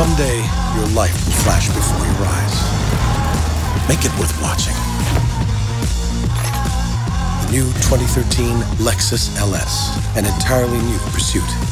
Someday, your life will flash before your eyes. Make it worth watching. The new 2013 Lexus LS, an entirely new pursuit.